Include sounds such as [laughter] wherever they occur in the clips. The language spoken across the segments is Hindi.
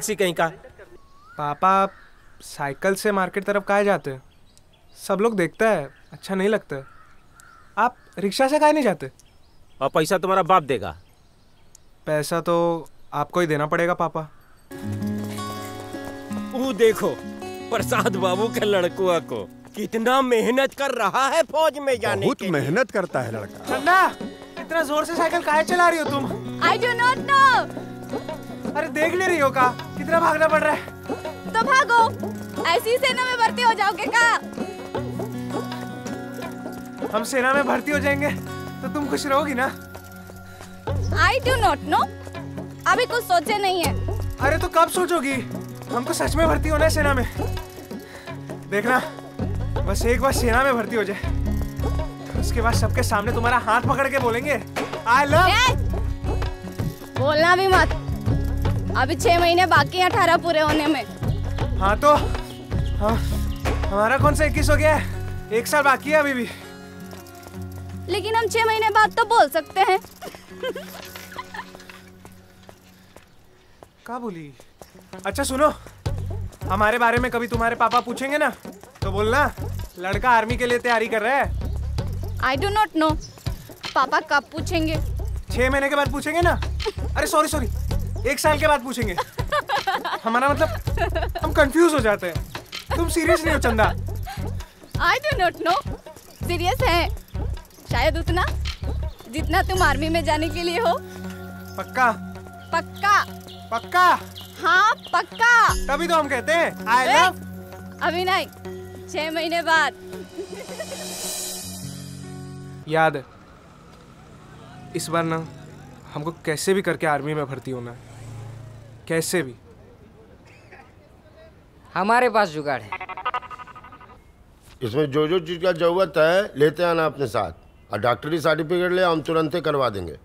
आलसी कहीं का। पापा आप साइकिल से मार्केट तरफ़ काहे जाते? हैं सब लोग देखता है अच्छा नहीं लगता। आप रिक्शा से काहे नहीं जाते? और पैसा तुम्हारा बाप देगा। पैसा तो आपको ही देना पड़ेगा पापा। वो देखो प्रसाद बाबू के लड़कुआ को कितना मेहनत कर रहा है फौज में जाने बहुत के मेहनत करता है लड़का। चंदा इतना ज़ोर से साइकिल काहे चला रही हो तुम? आई डू नॉट नो अरे देख ले रही हो का? कितना भागना पड़ रहा है। तो भागो। ऐसी सेना में भर्ती हो जाओगे का? हम सेना में भर्ती हो जाएँगे तो तुम खुश रहोगी ना? आई डू नॉट नो अभी कुछ सोचे नहीं है। अरे तो कब सोचोगी? हमको सच में भर्ती होना है सेना में। देखना बस एक बार सेना में भर्ती हो जाए। उसके बाद सबके सामने तुम्हारा हाथ पकड़ के बोलेंगे आई लव बोलना भी मत। अभी छह महीने बाकी हैं अठारह पूरे होने में। हाँ तो हाँ हमारा कौन सा इक्कीस हो गया है? एक साल बाकी है अभी भी। लेकिन हम छह महीने बाद तो बोल सकते हैं। क्या बोली? अच्छा सुनो हमारे बारे में कभी तुम्हारे पापा पूछेंगे ना तो बोलना लड़का आर्मी के लिए तैयारी कर रहा है। आई डू नॉट नो पापा कब पूछेंगे? छह महीने के बाद पूछेंगे ना? अरे सॉरी सॉरी एक साल के बाद पूछेंगे। हमारा मतलब हम कंफ्यूज हो जाते हैं। तुम सीरियस नहीं हो Chanda. I do not know serious है। शायद उतना। जितना तुम आर्मी में जाने के लिए हो। पक्का? पक्का। पक्का? हाँ पक्का। तभी तो हम कहते हैं आई लव अभी नहीं। छह महीने बाद। याद है इस बार ना हमको कैसे भी करके आर्मी में भर्ती होना है। कैसे भी। हमारे पास जुगाड़ है। इसमें जो जो चीज़ का ज़रूरत है लेते आना अपने साथ। और डॉक्टरी सर्टिफिकेट ले हम तुरंत ही करवा देंगे।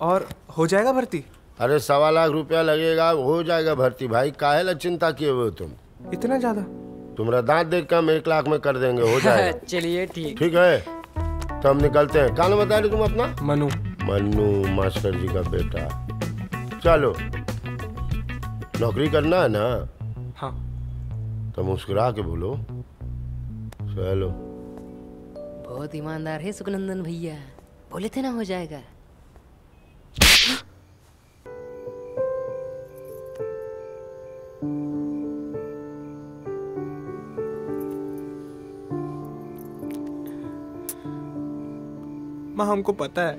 और हो जाएगा भर्ती? अरे सवा लाख रुपया लगेगा हो जाएगा भर्ती भाई। काहे ला चिंता किए हुए तुम? इतना ज़्यादा? तुम्हारा दांत देख के हम एक लाख में कर देंगे हो [laughs] जाएगा। चलिए ठीक। ठीक है? तो हम निकलते हैं। कहाँ बता रहे तुम अपना? मनु। मनु मास्टर जी का बेटा। चलो। नौकरी करना है ना? हाँ। तो मुस्कुरा के बोलो। चलो बहुत ईमानदार है सुखनंदन भैया। बोले थे ना हो जाएगा। माँ हमको पता है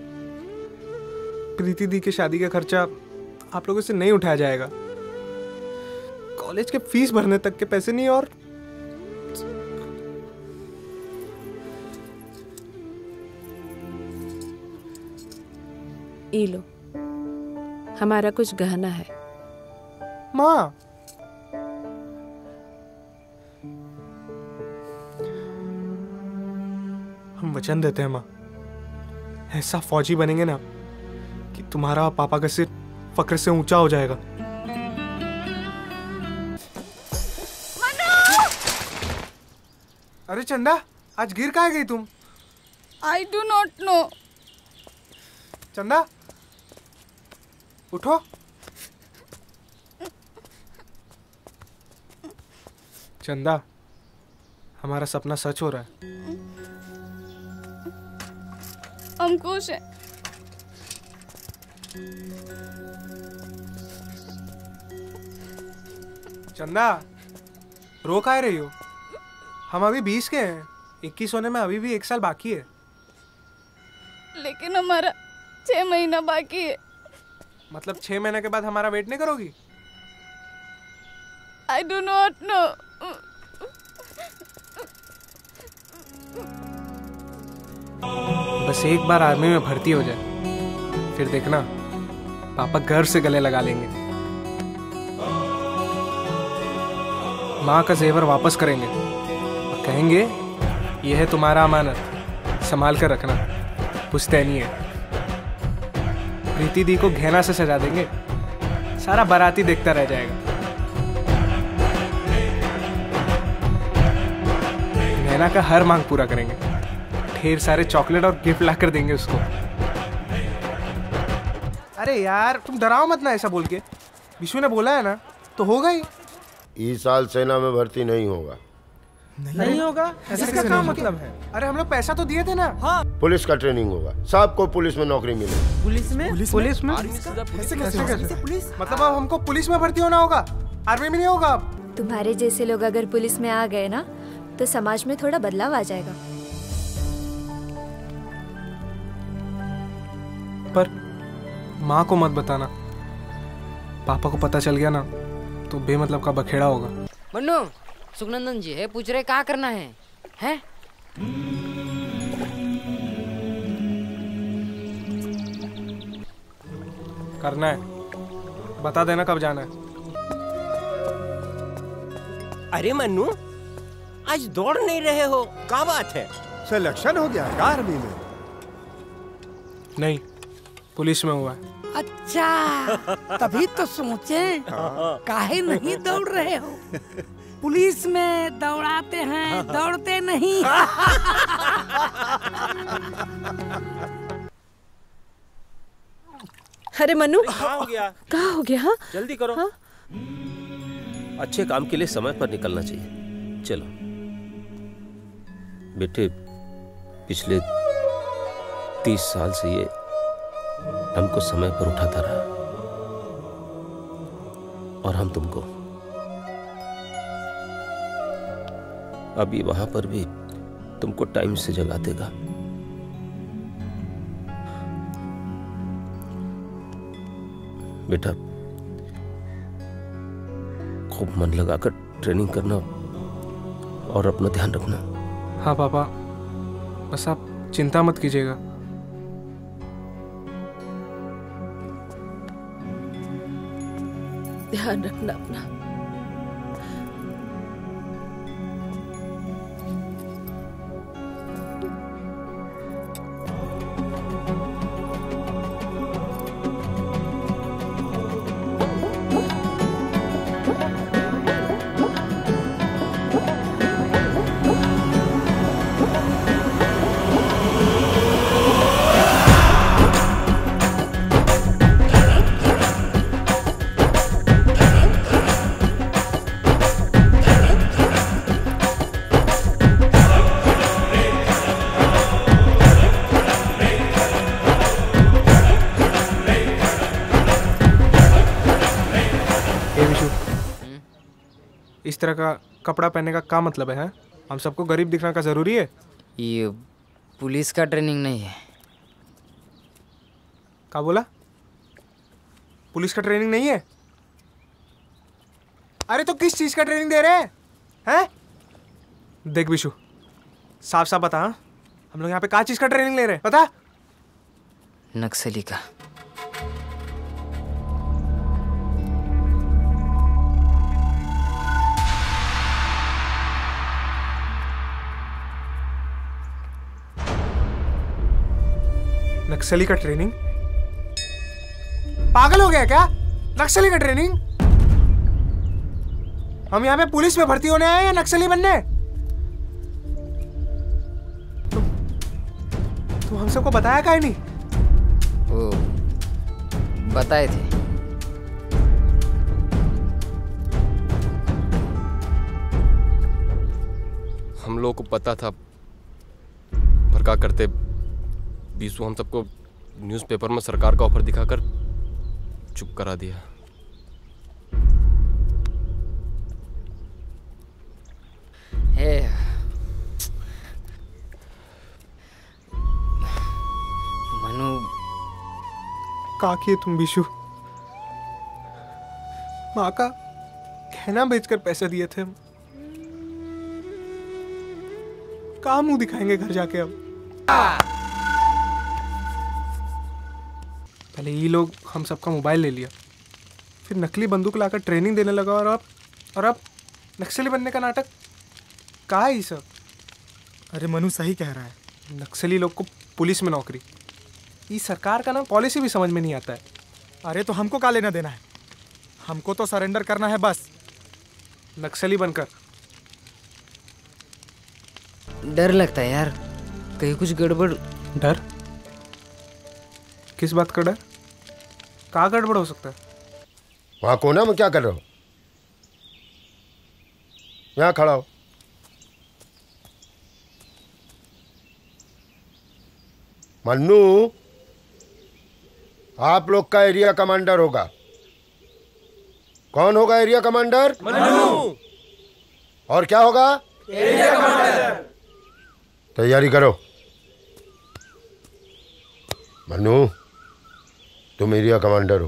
प्रीति दी की शादी का खर्चा आप लोगों से नहीं उठाया जाएगा। कॉलेज के फ़ीस भरने तक के पैसे नहीं और? ई लो हमारा कुछ गहना है। माँ। हम वचन देते हैं माँ। ऐसा फौजी बनेंगे ना कि तुम्हारा पापा का सिर फक्र से ऊँचा हो जाएगा। अरे चंदा आज गिर कहाँ गई तुम? आई डू नॉट नो चंदा उठो। चंदा हमारा सपना सच हो रहा है। हम खुश हैं। चंदा रो का रही हो? हम अभी बीस के हैं। इक्कीस होने में अभी भी एक साल बाकी है। लेकिन हमारा छह महीना बाकी है। मतलब छह महीने के बाद हमारा वेट नहीं करोगी? आई डू नॉट नो बस एक बार आर्मी में भर्ती हो जाए। फिर देखना पापा घर से गले लगा लेंगे। माँ का जेवर वापस करेंगे। कहेंगे, यह है तुम्हारा अमानत, संभाल कर रखना पुश्तैनी है प्रीति दी को घेना से सजा देंगे, सारा बाराती देखता रह जाएगा। नैना का हर मांग पूरा करेंगे। ढेर सारे चॉकलेट और गिफ्ट ला कर देंगे उसको। अरे यार, तुम डराओ मत ना ऐसा बोल के। विशु ने बोला है ना तो होगा ही। इस साल सेना में भर्ती नहीं होगा। नहीं। होगा? इसका क्या मतलब है? अरे हम लोग पैसा तो दिए थे ना। हाँ। पुलिस का ट्रेनिंग होगा। सबको पुलिस में नौकरी मिलेगी। पुलिस में? पुलिस में? कैसे कैसे? कैसे पुलिस? मतलब अब हमको पुलिस में भर्ती होना होगा। आर्मी में नहीं होगा अब। तुम्हारे जैसे लोग अगर पुलिस में आ गए ना तो समाज में थोड़ा बदलाव आ जाएगा। पर माँ को मत बताना। पापा को पता चल गया ना तो बेमतलब का बखेड़ा होगा। मन्नू सुखनंदन जी है पूछ रहे क्या करना है? हैं? करना है। बता देना कब जाना है। अरे मन्नू आज दौड़ नहीं रहे हो क्या बात है? सिलेक्शन हो गया का आर्मी में। नहीं पुलिस में हुआ है। अच्छा तभी तो सोचे काहे नहीं दौड़ रहे हो? पुलिस में दौड़ाते हैं [laughs] दौड़ते नहीं। अरे मनु क्या हो गया? कहा हो गया हाँ? जल्दी करो। हाँ? अच्छे काम के लिए समय पर निकलना चाहिए। चलो। बेटे पिछले तीस साल से ये हमको समय पर उठाता रहा। और हम तुमको अभी वहाँ पर भी तुमको टाइम से जगा देगा। बेटा खूब मन लगाकर ट्रेनिंग करना और अपना ध्यान रखना। हाँ पापा बस आप चिंता मत कीजिएगा। ध्यान रखना अपना। तरह का कपड़ा पहनने का क्या मतलब है? हाँ? हम सबको गरीब दिखना का ज़रूरी है? ये पुलिस का ट्रेनिंग नहीं है। क्या बोला? पुलिस का ट्रेनिंग नहीं है? अरे तो किस चीज़ का ट्रेनिंग दे रहे हैं? हैं? देख विशु साफ़ साफ़ बता हाँ? हम लोग यहाँ पे क्या चीज़ का ट्रेनिंग ले रहे हैं? पता नक्सली का। नक्सली का ट्रेनिंग पागल हो गया क्या? नक्सली का ट्रेनिंग हम यहाँ पे पुलिस में भर्ती होने आए या नक्सली बनने? तुम तुम हम सबको बताया का नहीं? वो बताए थे। हम लोगों को पता था पर क्या करते बीसू हम सबको न्यूज़पेपर में सरकार का ऑफ़र दिखाकर चुप करा दिया। है। मनु। का किए तुम बिशु। माँ का गहना बेचकर पैसे दिए थे। हम कहा मुँह दिखाएँगे घर जाके अब। पहले ये लोग हम सबका मोबाइल ले लिया। फिर नकली बंदूक लाकर ट्रेनिंग देने लगा और अब और अब नक्सली बनने का नाटक? कहा है ये सब? अरे मनु सही कह रहा है। नक्सली लोग को पुलिस में नौकरी। ये सरकार का ना पॉलिसी भी समझ में नहीं आता है। अरे तो हमको का लेना देना है? हमको तो सरेंडर करना है बस। नक्सली बनकर। डर लगता है यार। कहीं कुछ गड़बड़ डर? किस बात का डर? कहाँ गड़बड़ हो सकता है? वहाँ कोना में क्या कर रहे हो? यहाँ खड़ा हो। मन्नू आप लोग का एरिया कमांडर होगा। कौन होगा एरिया कमांडर? मन्नू। और क्या होगा? Area commander. तैयारी करो। मन्नू। तुम एरिया कमांडर हो।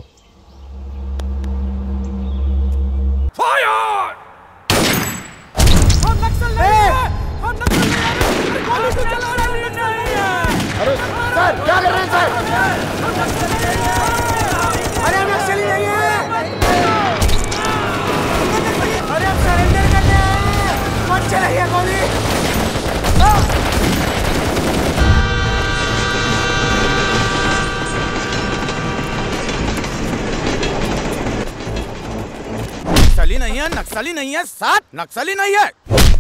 नक्सली नहीं है साथ नक्सली नहीं है।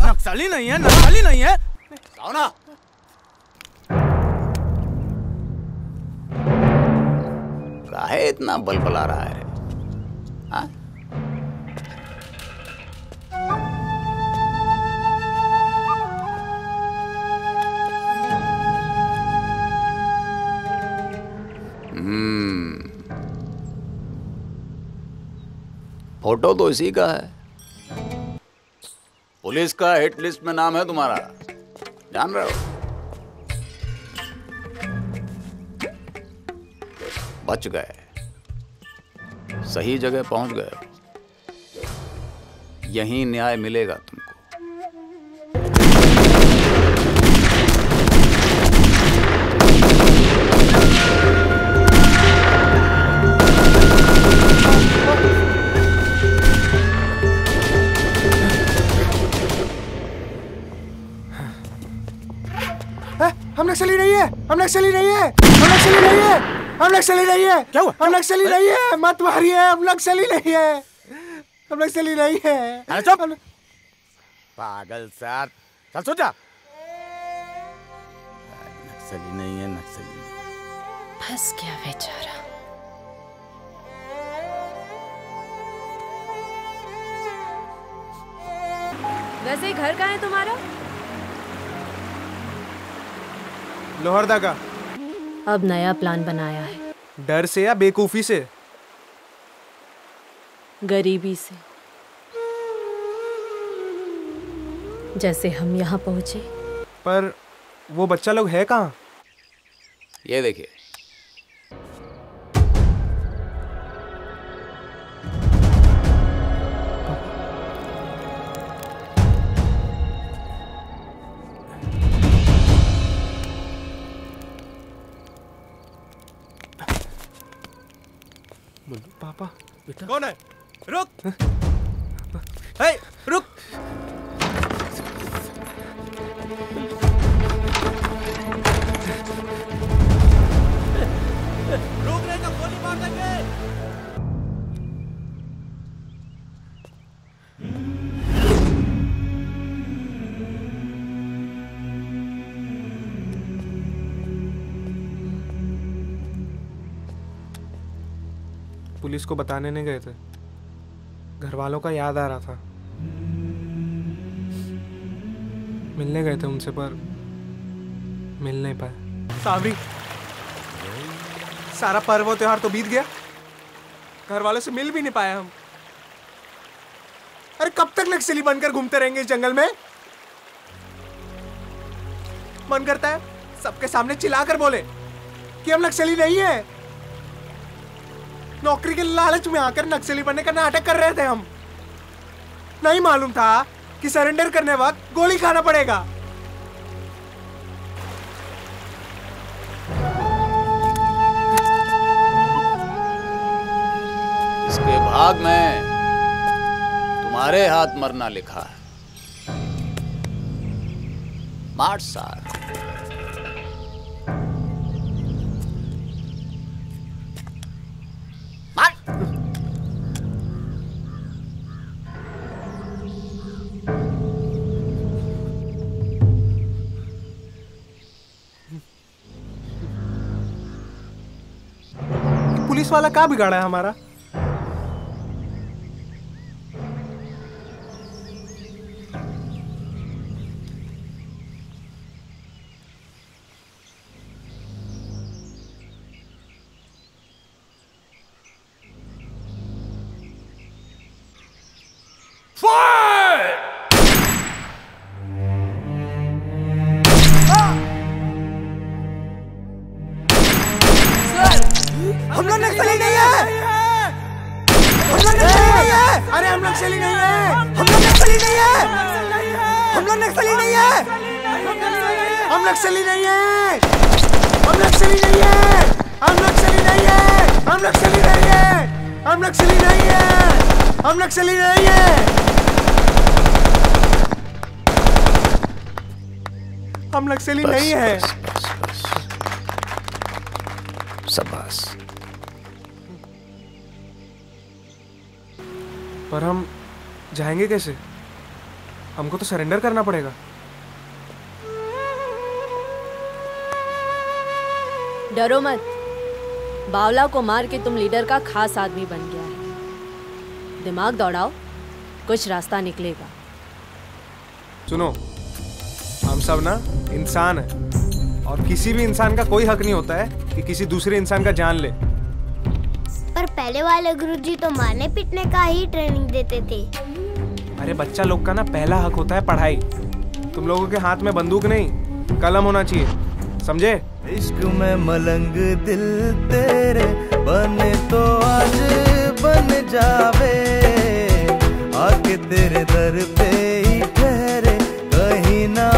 नक्सली नहीं है, नक्सली नहीं है। सावना काहे इतना बलबला रहा है? हाँ? हम्म। फ़ोटो तो इसी का है। पुलिस का हिट लिस्ट में नाम है तुम्हारा। जान रहे हो? बच गए। सही जगह पहुँच गए। यही न्याय मिलेगा तुमको नक्सली नहीं है हम नक्सली नहीं है हम नक्सली नहीं है हम नक्सली नहीं है क्या हुआ? हम नक्सली नहीं है मत मारिए हम नक्सली नहीं है हम नक्सली नहीं है। अरे चुप। पागल सार चल सो जा नक्सली नहीं है नक्सली फंस गया बेचारा। वैसे घर कहाँ है तुम्हारा? लोहरदा का। अब नया प्लान बनाया है। डर से या बेकूफी से? गरीबी से। जैसे हम यहाँ पहुँचे। पर वो बच्चा लोग है कहाँ? ये देखिए कौन है रुक हे रुक पुलिस को बताने नहीं गए थे। घर वालों का याद आ रहा था। मिलने गए थे उनसे, पर मिल नहीं पाए। सावरी सारा पर्व त्योहार तो बीत गया। घर वालों से मिल भी नहीं पाए हम। अरे कब तक नक्सली बनकर घूमते रहेंगे इस जंगल में? मन करता है सबके सामने चिल्लाकर बोले कि हम नक्सली नहीं है। नौकरी के लालच में आकर नक्सली बनने का नाटक कर रहे थे हम। नहीं मालूम था कि सरेंडर करने वक्त गोली खाना पड़ेगा। इसके भाग में तुम्हारे हाथ मरना लिखा है। मार सार वाला का बिगाड़ा है हमारा? नहीं है हम लोग नक्सली नहीं है हम लोग नक्सली नहीं है हम नक्सली नहीं है हम नक्सली नहीं है हम नक्सली नहीं है हम नक्सली नहीं है हम नक्सली नहीं है हम नक्सली नहीं है हम नक्सली नहीं है शाबाश पर हम जाएँगे कैसे? हमको तो सरेंडर करना पड़ेगा। डरो मत। बावला को मार के तुम लीडर का खास आदमी बन गया है। दिमाग दौड़ाओ कुछ रास्ता निकलेगा। सुनो हम सब ना इंसान है और किसी भी इंसान का कोई हक नहीं होता है कि किसी दूसरे इंसान का जान ले। पर पहले वाले गुरुजी तो मारने पीटने का ही ट्रेनिंग देते थे। अरे बच्चा लोग का ना पहला हक होता है पढ़ाई। तुम लोगों के हाथ में बंदूक नहीं, कलम होना चाहिए, समझे? इश्क में मलंग दिल तेरे, बने तो आज बन जावे। आके तेरे दर पे ही ठहरे, कहीं ना